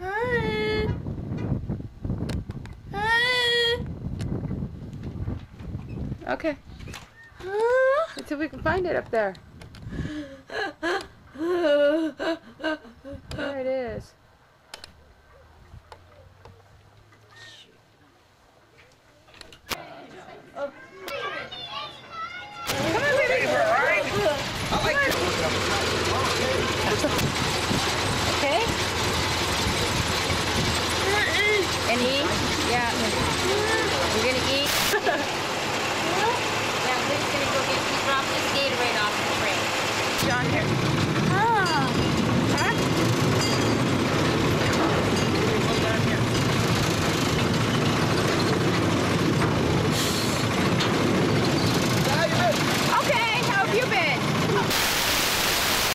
Hi. Hi. Okay. Let's see if we can find it up there. gonna eat? Yeah. we're gonna eat? yeah, Luke's gonna go get, he dropped his Gatorade off the tray. John here.